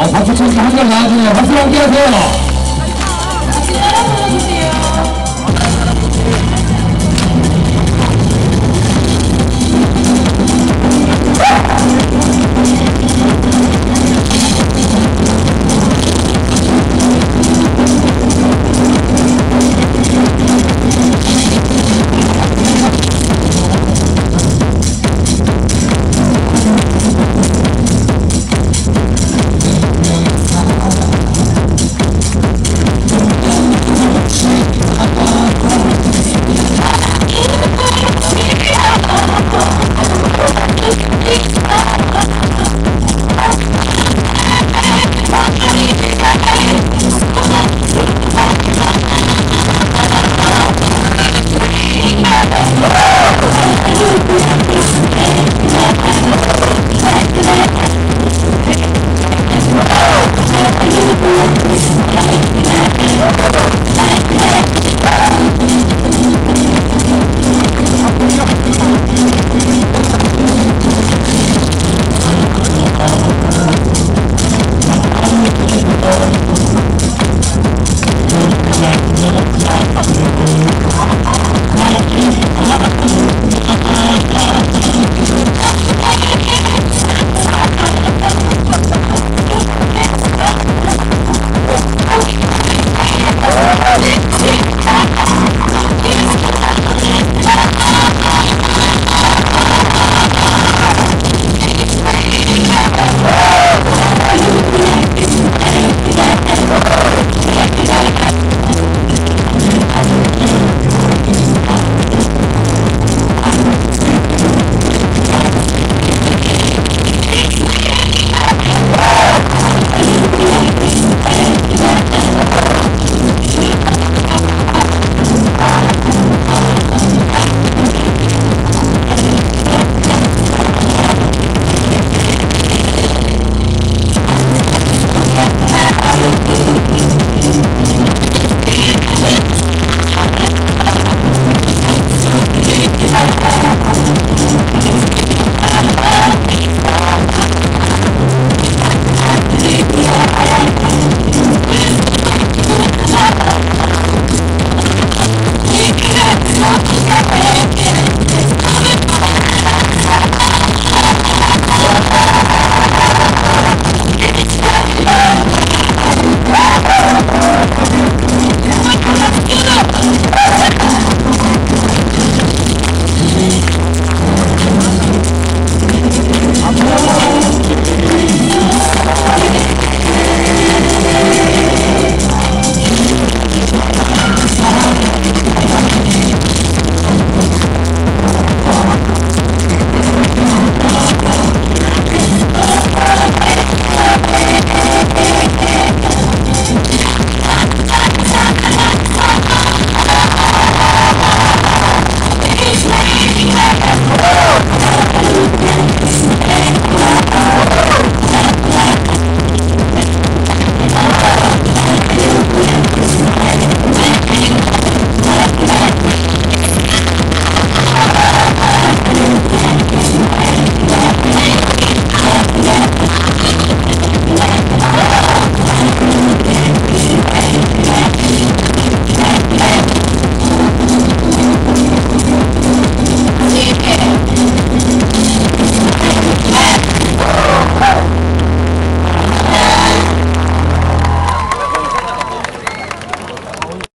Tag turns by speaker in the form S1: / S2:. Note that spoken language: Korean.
S1: 아, 박수 치니까 한발 나와주네요. 박수 함께 하세요.